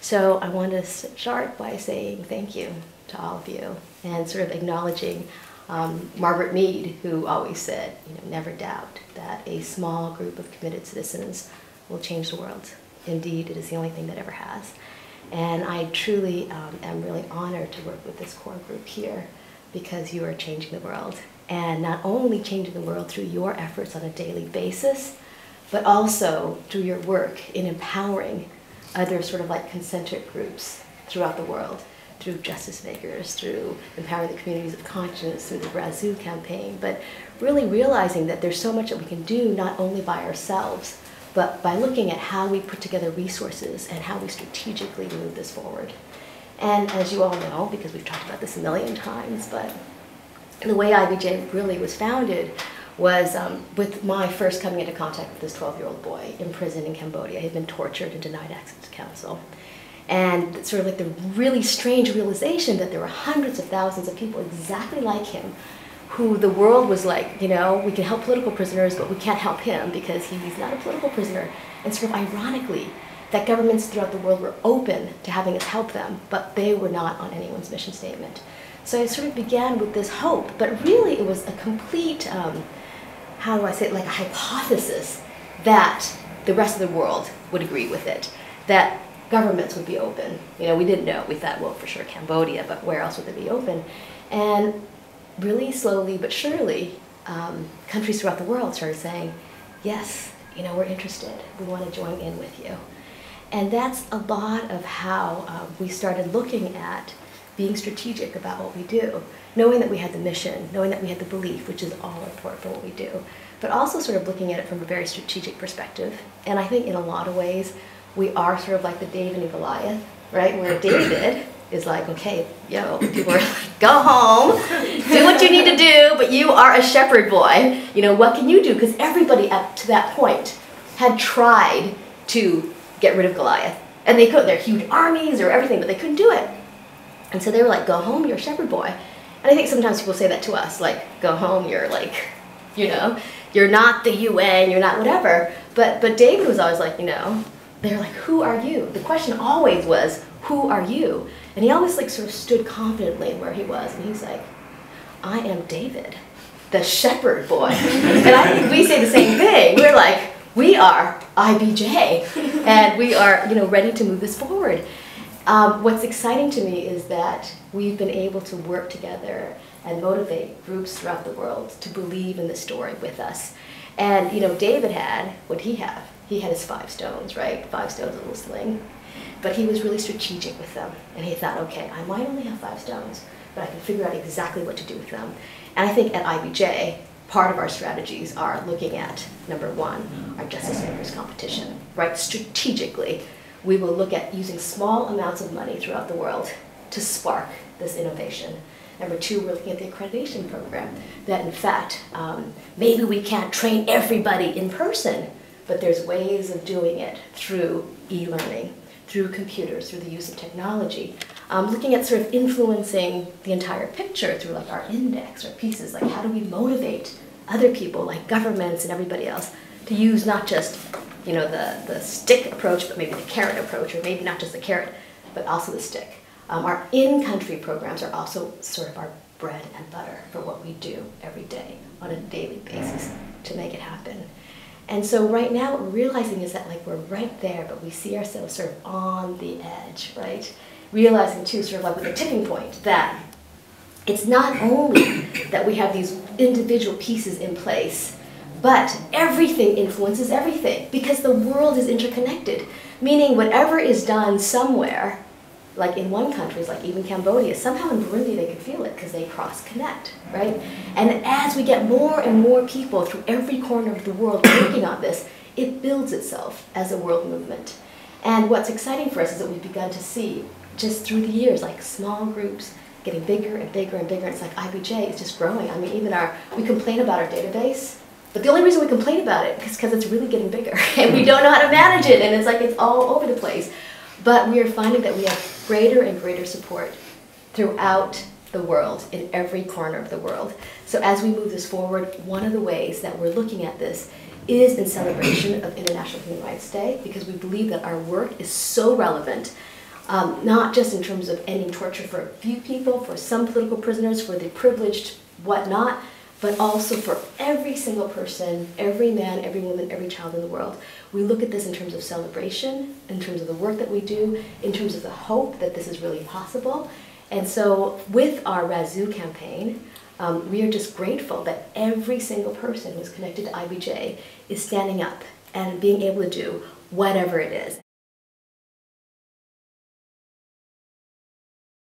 So I want to start by saying thank you to all of you and sort of acknowledging um, Margaret Mead, who always said, you know, never doubt that a small group of committed citizens will change the world. Indeed, it is the only thing that ever has. And I truly um, am really honored to work with this core group here because you are changing the world. And not only changing the world through your efforts on a daily basis, but also through your work in empowering other sort of like concentric groups throughout the world, through justice makers, through empowering the communities of conscience, through the Razoo campaign, but really realizing that there's so much that we can do not only by ourselves, but by looking at how we put together resources and how we strategically move this forward. And as you all know, because we've talked about this a million times, but the way IBJ really was founded was um, with my first coming into contact with this 12-year-old boy in prison in Cambodia. He had been tortured and denied access to counsel. And sort of like the really strange realization that there were hundreds of thousands of people exactly like him who the world was like, you know, we can help political prisoners, but we can't help him because he's not a political prisoner. And sort of ironically, that governments throughout the world were open to having us help them, but they were not on anyone's mission statement. So it sort of began with this hope, but really it was a complete, um, how do I say it, like a hypothesis that the rest of the world would agree with it, that governments would be open. You know, we didn't know. We thought, well, for sure Cambodia, but where else would they be open? And really slowly but surely, um, countries throughout the world started saying, yes, you know, we're interested. We want to join in with you. And that's a lot of how uh, we started looking at being strategic about what we do, knowing that we had the mission, knowing that we had the belief, which is all important for what we do, but also sort of looking at it from a very strategic perspective. And I think in a lot of ways, we are sort of like the David and Goliath, right? Where David is like, okay, yo, people are like, go home, do what you need to do, but you are a shepherd boy. You know, what can you do? Because everybody up to that point had tried to get rid of Goliath. And they couldn't. They're huge armies or everything, but they couldn't do it. And so they were like, go home, you're a shepherd boy. And I think sometimes people say that to us, like, go home, you're like, you know, you're not the UN, you're not whatever. But, but David was always like, you know, they're like, who are you? The question always was, who are you? And he always like sort of stood confidently where he was. And he's like, I am David, the shepherd boy. and I think we say the same thing. We're like, we are IBJ, and we are, you know, ready to move this forward. Um, what's exciting to me is that we've been able to work together and motivate groups throughout the world to believe in the story with us. And you know, David had what he had. He had his five stones, right? Five stones, a little sling. But he was really strategic with them, and he thought, okay, I might only have five stones, but I can figure out exactly what to do with them. And I think at IBJ, part of our strategies are looking at, number one, our justice makers competition, right? Strategically, we will look at using small amounts of money throughout the world to spark this innovation. Number two, we're looking at the accreditation program, that in fact, um, maybe we can't train everybody in person, but there's ways of doing it through e-learning, through computers, through the use of technology. Um, looking at sort of influencing the entire picture through like our index or pieces, like how do we motivate other people, like governments and everybody else, to use not just you know the, the stick approach, but maybe the carrot approach, or maybe not just the carrot, but also the stick. Um, our in-country programs are also sort of our bread and butter for what we do every day on a daily basis to make it happen. And so right now what we're realizing is that like we're right there, but we see ourselves sort of on the edge, right? Realizing too, sort of like with a tipping point, that it's not only that we have these individual pieces in place, but everything influences everything because the world is interconnected. Meaning whatever is done somewhere, like in one country, like even Cambodia, somehow in Burundi they could feel it because they cross-connect, right? And as we get more and more people through every corner of the world working on this, it builds itself as a world movement. And what's exciting for us is that we've begun to see, just through the years, like small groups getting bigger and bigger and bigger. It's like IBJ is just growing. I mean, even our, we complain about our database, but the only reason we complain about it is because it's really getting bigger and we don't know how to manage it and it's like it's all over the place. But we are finding that we have greater and greater support throughout the world, in every corner of the world. So as we move this forward, one of the ways that we're looking at this is in celebration of International Human Rights Day because we believe that our work is so relevant. um, not just in terms of ending torture for a few people, for some political prisoners, for the privileged, whatnot, but also for every single person, every man, every woman, every child in the world. We look at this in terms of celebration, in terms of the work that we do, in terms of the hope that this is really possible. And so, with our Razoo campaign, um, we are just grateful that every single person who's connected to IBJ is standing up and being able to do whatever it is.